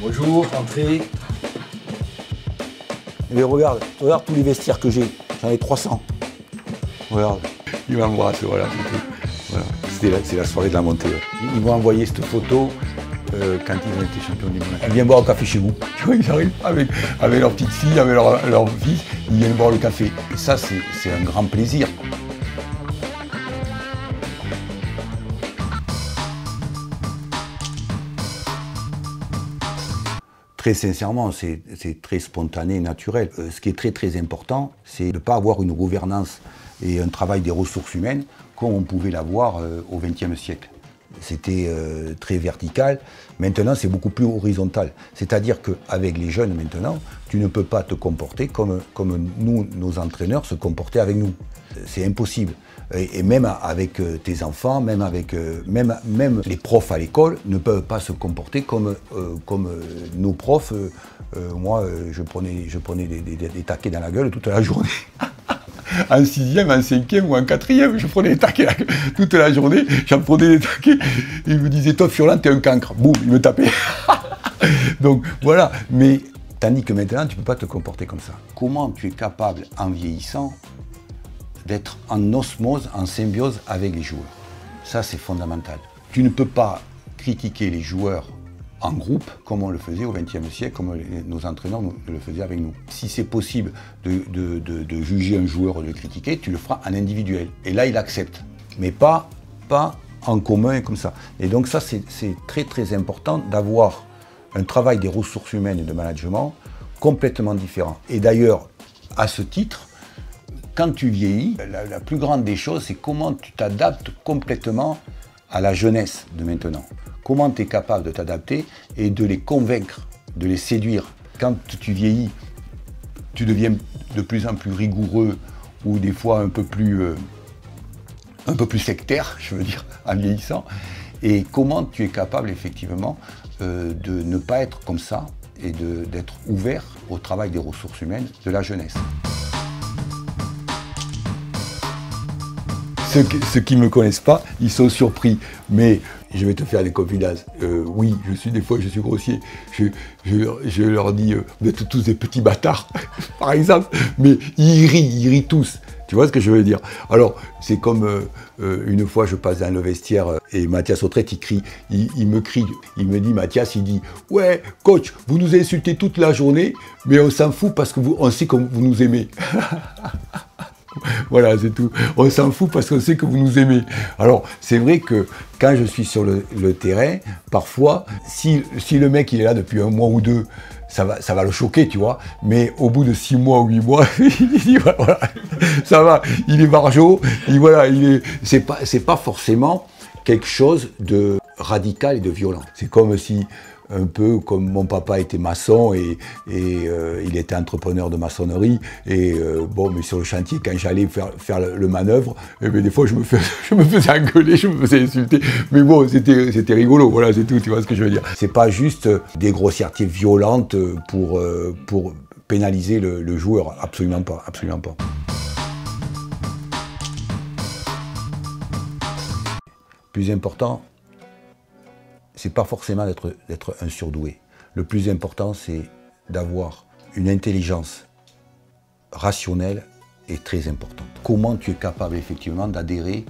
Bonjour, entrez. Mais regarde, regarde tous les vestiaires que j'ai. J'en ai 300. Regarde. Il m'embrasse, voilà. voilà. C'est la, soirée de la montée. Ils m'ont envoyé cette photo euh, quand ils ont été champions du monde. Ils viennent boire un café chez vous. Tu vois, ils arrivent avec, avec leur petite fille, avec leur, leur fils, ils viennent boire le café. Et ça, c'est un grand plaisir. Très sincèrement, c'est très spontané et naturel. Euh, ce qui est très très important, c'est de ne pas avoir une gouvernance et un travail des ressources humaines comme on pouvait l'avoir euh, au XXe siècle. C'était euh, très vertical. Maintenant, c'est beaucoup plus horizontal. C'est-à-dire qu'avec les jeunes maintenant, tu ne peux pas te comporter comme, comme nous, nos entraîneurs, se comportaient avec nous. C'est impossible. Et, même avec euh, tes enfants, même avec même, même les profs à l'école ne peuvent pas se comporter comme, comme nos profs. moi, je prenais, je prenais des, des taquets dans la gueule toute la journée. en sixième, en cinquième ou en quatrième. Je prenais des taquets toute la journée. J'en prenais des taquets. Il me disait, toi, Furlan, t'es un cancre. Boum, il me tapait. Donc voilà. Mais tandis que maintenant, tu ne peux pas te comporter comme ça. Comment tu es capable, en vieillissant, d'être en osmose, en symbiose avec les joueurs Ça, c'est fondamental. Tu ne peux pas critiquer les joueurs en groupe, comme on le faisait au XXe siècle, comme nos entraîneurs le faisaient avec nous. Si c'est possible de, juger un joueur, de le critiquer, tu le feras en individuel. Et là, il accepte. Mais pas, pas en commun comme ça. Et donc ça, c'est très très important d'avoir un travail des ressources humaines et de management complètement différent. Et d'ailleurs, à ce titre, quand tu vieillis, la plus grande des choses, c'est comment tu t'adaptes complètement à la jeunesse de maintenant comment tu es capable de t'adapter et de les convaincre, de les séduire. Quand tu vieillis, tu deviens de plus en plus rigoureux ou des fois un peu plus, euh, un peu plus sectaire, je veux dire, en vieillissant. Et comment tu es capable effectivement euh, de ne pas être comme ça et d'être ouvert au travail des ressources humaines de la jeunesse. Ceux, qui ne me connaissent pas, ils sont surpris. Mais je vais te faire des confidences. Euh, oui, je suis des fois, je suis grossier. Je, je, leur dis, euh, vous êtes tous des petits bâtards, par exemple. Mais ils rient, ils rient tous. Tu vois ce que je veux dire? Alors, c'est comme euh, une fois, je passe dans le vestiaire et Mathias Autrette, il crie, il, me crie, il me dit, Mathias, il dit, ouais, coach, vous nous insultez toute la journée, mais on s'en fout parce que vous, on sait que vous nous aimez. voilà, c'est tout. On s'en fout parce qu'on sait que vous nous aimez. Alors, c'est vrai que quand je suis sur le, terrain, parfois, si, le mec il est là depuis un mois ou deux, ça va, le choquer, tu vois. Mais au bout de six mois ou huit mois, il dit voilà, ça va, il est margeau, il, voilà, il est, c'est pas forcément quelque chose de radical et de violent. C'est comme si un peu comme mon papa était maçon et, euh, il était entrepreneur de maçonnerie. Et euh, bon, mais sur le chantier, quand j'allais faire, faire le, manœuvre, eh des fois je me, fais, je faisais engueuler, je me faisais insulter. Mais bon, c'était rigolo, voilà, c'est tout, tu vois ce que je veux dire. C'est pas juste des grossièretés violentes pour, euh, pénaliser le, le joueur, absolument pas, absolument pas. Plus important, c'est pas forcément d'être un surdoué. Le plus important, c'est d'avoir une intelligence rationnelle et très importante. Comment tu es capable effectivement d'adhérer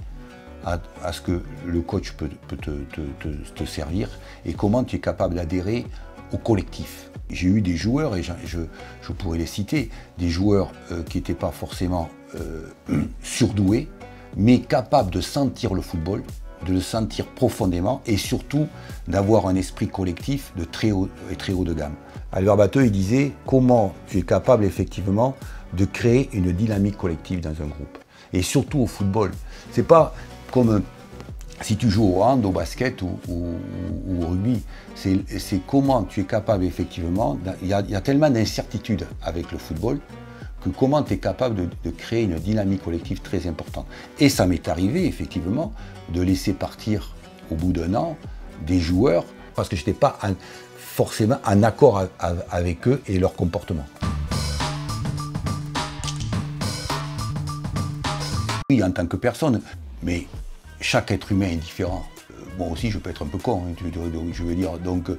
à, ce que le coach peut, te, servir et comment tu es capable d'adhérer au collectif. J'ai eu des joueurs, et je, pourrais les citer, des joueurs euh, qui n'étaient pas forcément euh, surdoués, mais capables de sentir le football, de le sentir profondément et surtout d'avoir un esprit collectif de très haut et très haut de gamme. Albert Bateau, il disait comment tu es capable effectivement de créer une dynamique collective dans un groupe? Et surtout au football. C'est pas comme si tu joues au hand, au basket ou, au rugby. C'est comment tu es capable effectivement. Il y a tellement d'incertitudes avec le football comment tu es capable de, créer une dynamique collective très importante. Et ça m'est arrivé effectivement de laisser partir au bout d'un an des joueurs parce que je n'étais pas forcément en accord avec eux et leur comportement. Oui, en tant que personne, mais chaque être humain est différent. moi aussi, je peux être un peu con, hein, je veux dire. Donc,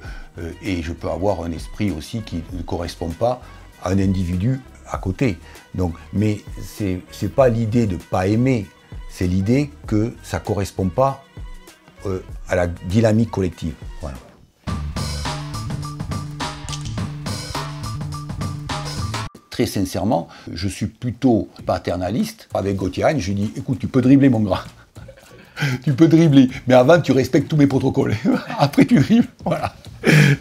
et je peux avoir un esprit aussi qui ne correspond pas à un individu côté. Donc, mais c'est n'est pas l'idée de pas aimer, c'est l'idée que ça correspond pas à la dynamique collective. Voilà. très sincèrement, je suis plutôt paternaliste. Avec Gauthier je lui dis, écoute, tu peux dribbler mon grand. tu peux dribbler, mais avant tu respectes tous mes protocoles. Après tu dribbles, voilà.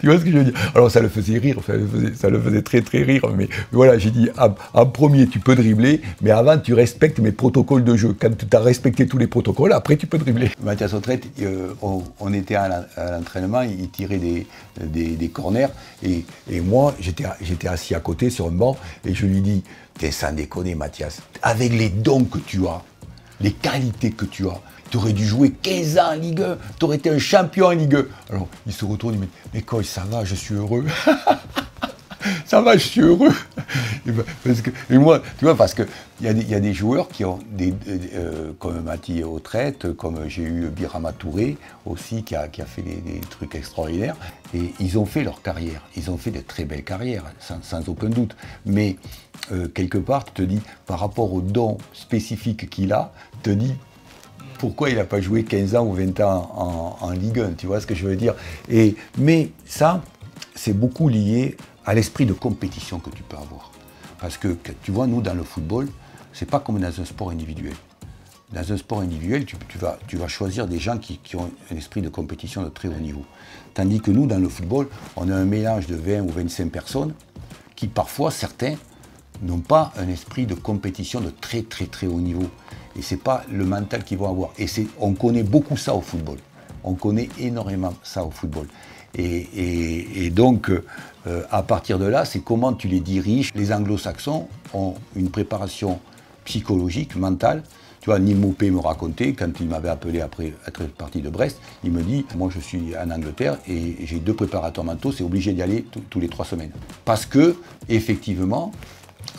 Tu vois ce que je veux dire? Alors ça le faisait rire, ça le faisait, très très rire, mais voilà, j'ai dit en, premier tu peux dribbler, mais avant tu respectes mes protocoles de jeu. Quand tu as respecté tous les protocoles, après tu peux dribbler. Mathias Autrette, euh, on, était à l'entraînement, il tirait des, des, corners, et, moi j'étais assis à côté sur un banc, et je lui dis, t'es sans déconner Mathias, avec les dons que tu as, les qualités que tu as, tu aurais dû jouer 15 ans en Ligue 1, tu aurais été un champion en Ligue 1. Alors, il se retourne, il me dit, mais coach, ça va, je suis heureux. ça va, je suis heureux. Et, ben, parce que, moi, tu vois, parce qu'il y, a des, y a des joueurs qui ont, des, euh, comme Mathilde Autrette, comme j'ai eu Birama Touré aussi, qui a, fait des, trucs extraordinaires. Et ils ont fait leur carrière. Ils ont fait de très belles carrières, sans, aucun doute. Mais euh, quelque part, tu te dis, par rapport aux dons spécifiques qu'il a, te dis, pourquoi il n'a pas joué 15 ans ou 20 ans en, Ligue 1, tu vois ce que je veux dire? Et, Mais ça, c'est beaucoup lié à l'esprit de compétition que tu peux avoir. Parce que, tu vois, nous, dans le football, c'est pas comme dans un sport individuel. Dans un sport individuel, tu, vas, tu vas, choisir des gens qui, ont un esprit de compétition de très haut niveau. Tandis que nous, dans le football, on a un mélange de 20 ou 25 personnes qui, parfois, certains, n'ont pas un esprit de compétition de très très très haut niveau. Et ce n'est pas le mental qu'ils vont avoir. Et on connaît beaucoup ça au football. On connaît énormément ça au football. Et, donc, euh, à partir de là, c'est comment tu les diriges. Les anglo-saxons ont une préparation psychologique, mentale. Tu vois, Neil me racontait, quand il m'avait appelé après être parti de Brest, il me dit, moi je suis en Angleterre et j'ai deux préparateurs mentaux, c'est obligé d'y aller tous les trois semaines. Parce que, effectivement,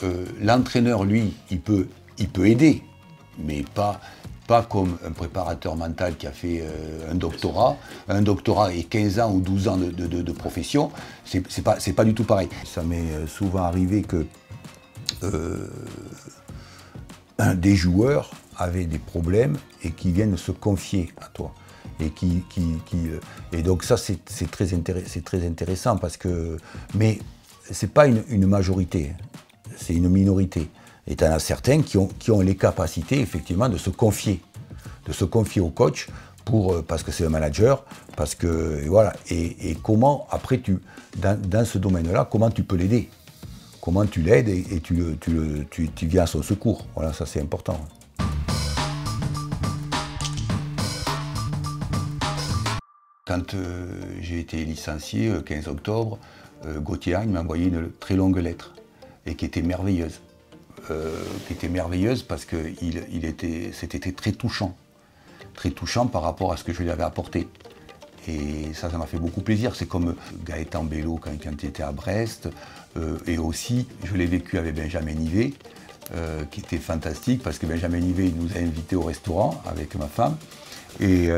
euh, l'entraîneur, lui, il peut, aider, mais pas, comme un préparateur mental qui a fait euh, un doctorat. Un doctorat et 15 ans ou 12 ans de, profession, c'est pas, pas du tout pareil. Ça m'est euh, souvent arrivé que des joueurs avaient des problèmes et qui viennent se confier à toi. Et, donc ça, c'est très, très, intéressant parce que... Mais ce n'est pas une majorité c'est une minorité. Et y en a certains qui ont, les capacités, effectivement, de se confier, de se confier au coach, euh, parce que c'est un manager, parce que, voilà. Et, comment, après, tu, dans, ce domaine-là, comment tu peux l'aider? Comment tu l'aides et, tu, tu, tu, viens à son secours? Voilà, ça c'est important. Quand euh, j'ai été licencié, le euh, 15 octobre, Gauthier m'a envoyé une très longue lettre et qui était merveilleuse. Euh, qui était merveilleuse parce que il, était, c'était très touchant. Très touchant par rapport à ce que je lui avais apporté. Et ça, ça m'a fait beaucoup plaisir. C'est comme Gaëtan Bello quand, il était à Brest. Euh, et aussi, je l'ai vécu avec Benjamin Nivet, euh, qui était fantastique parce que Benjamin Nivet nous a invités au restaurant avec ma femme. Et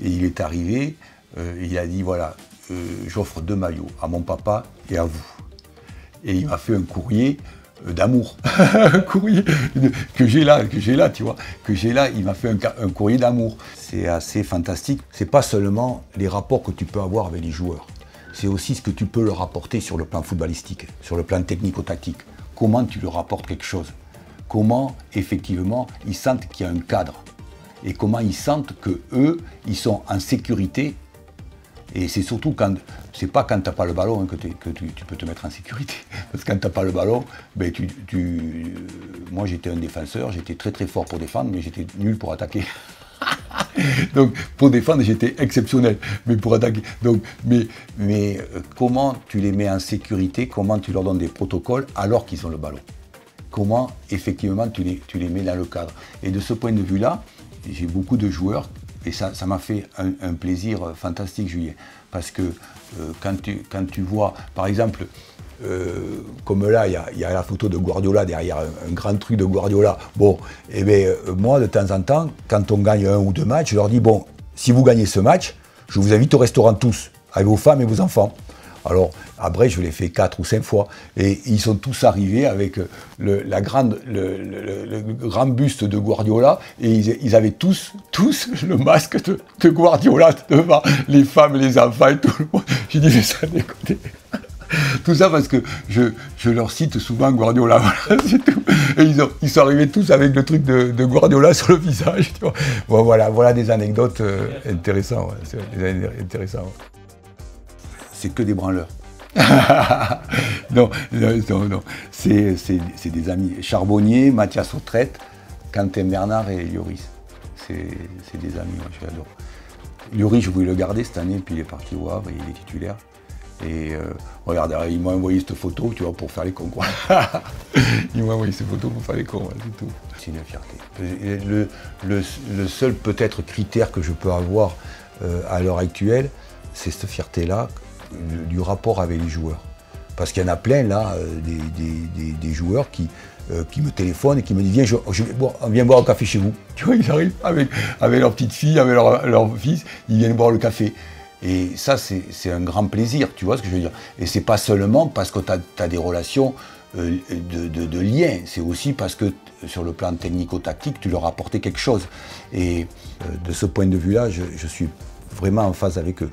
il est arrivé, il a dit voilà, j'offre deux maillots à mon papa et à vous et il m'a fait un courrier euh, d'amour. un courrier que j'ai là, que j'ai là, tu vois, que j'ai là, il m'a fait un, courrier d'amour. C'est assez fantastique. C'est pas seulement les rapports que tu peux avoir avec les joueurs, c'est aussi ce que tu peux leur apporter sur le plan footballistique, sur le plan technico-tactique. Comment tu leur apportes quelque chose Comment effectivement ils sentent qu'il y a un cadre et comment ils sentent que eux, ils sont en sécurité et c'est surtout quand, c'est pas quand tu n'as pas le ballon que, tu, peux te mettre en sécurité. Parce que quand tu n'as pas le ballon, ben tu, moi j'étais un défenseur, j'étais très très fort pour défendre, mais j'étais nul pour attaquer. Donc pour défendre, j'étais exceptionnel, mais pour attaquer. Donc, mais, euh, comment tu les mets en sécurité, comment tu leur donnes des protocoles alors qu'ils ont le ballon? Comment effectivement tu les, tu les mets dans le cadre? Et de ce point de vue-là, j'ai beaucoup de joueurs et ça, m'a fait un, plaisir fantastique, Julien. Parce que euh, quand, tu, quand tu vois, par exemple, euh, comme là, il y, a la photo de Guardiola derrière, un, grand truc de Guardiola. Bon, et eh bien, euh, moi, de temps en temps, quand on gagne un ou deux matchs, je leur dis, bon, si vous gagnez ce match, je vous invite au restaurant tous, avec vos femmes et vos enfants. Alors, après, je l'ai fait quatre ou cinq fois. Et ils sont tous arrivés avec le, la grande, le, grand buste de Guardiola. Et ils, avaient tous, tous le masque de, Guardiola devant les femmes, les enfants et tout le monde. J'ai dit, mais ça déconne. Tout ça parce que je, leur cite souvent Guardiola, voilà, c'est tout. Et ils, ils, sont arrivés tous avec le truc de, Guardiola sur le visage. voilà, voilà des anecdotes euh, intéressantes. C'est que des branleurs. non, non, non, C'est, des amis. Charbonnier, Mathias Autrette, Quentin Bernard et Lloris. C'est, des amis, moi, je l'adore. Lloris, je voulais le garder cette année, puis il est parti au Havre, il est titulaire. Et euh, regarde, il m'a envoyé cette photo, tu vois, pour faire les cons, il m'a envoyé cette photo pour faire les cons, c'est tout. C'est une fierté. Le, seul peut-être critère que je peux avoir euh, à l'heure actuelle, c'est cette fierté-là du rapport avec les joueurs. Parce qu'il y en a plein là, euh, des, joueurs qui, qui me téléphonent et qui me disent Viens, je, viens boire un café chez vous. Tu vois, ils arrivent avec, avec leur petite fille, avec leur, fils, ils viennent boire le café. Et ça, c'est un grand plaisir, tu vois ce que je veux dire. Et c'est pas seulement parce que tu as, des relations euh, de, de, lien, c'est aussi parce que sur le plan technico-tactique, tu leur as apporté quelque chose. Et euh, de ce point de vue-là, je, je suis vraiment en phase avec eux.